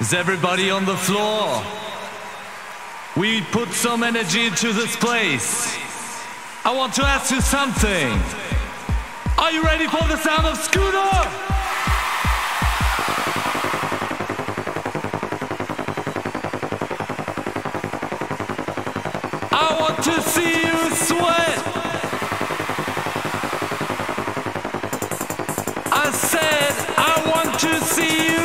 Is everybody on the floor? We put some energy into this place. I want to ask you something. Are you ready for the sound of Scooter? I want to see you sweat. I said I want to see you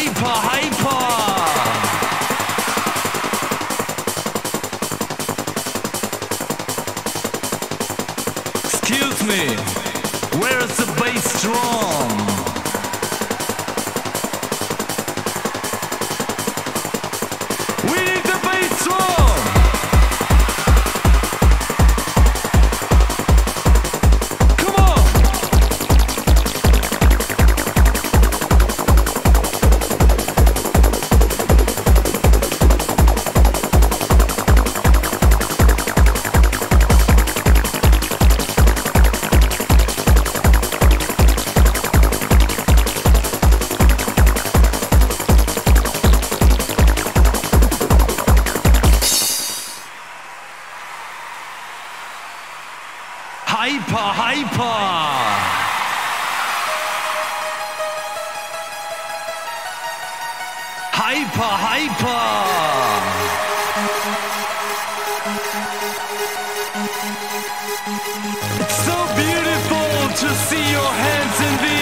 Hyper, hyper. Excuse me, where is the bass drum? Hyper, hyper! Hyper, hyper! It's so beautiful to see your hands in the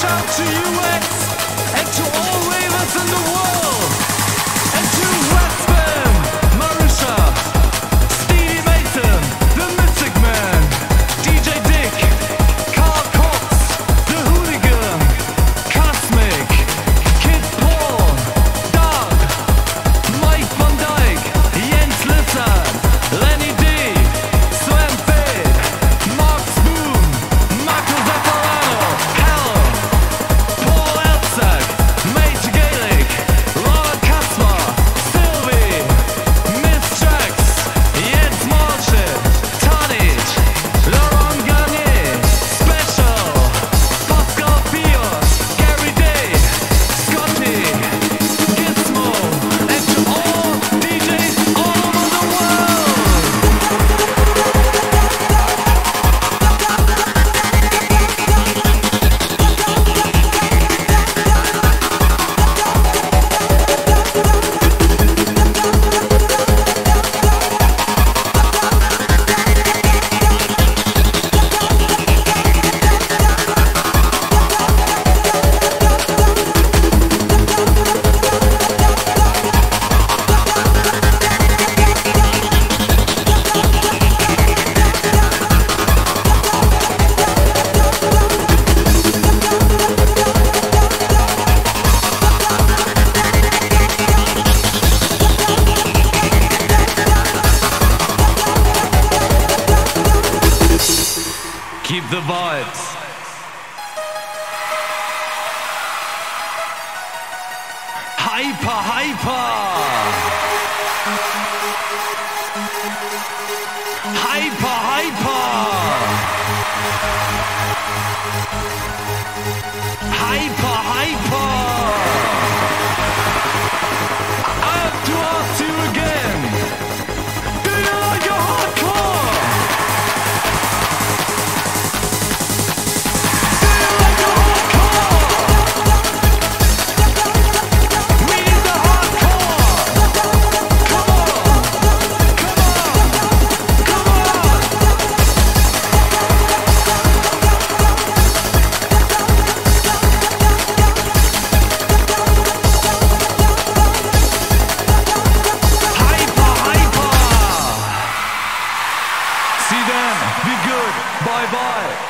shout to UX and to all the vibes. Hyper, hyper. Hyper, hyper. ball.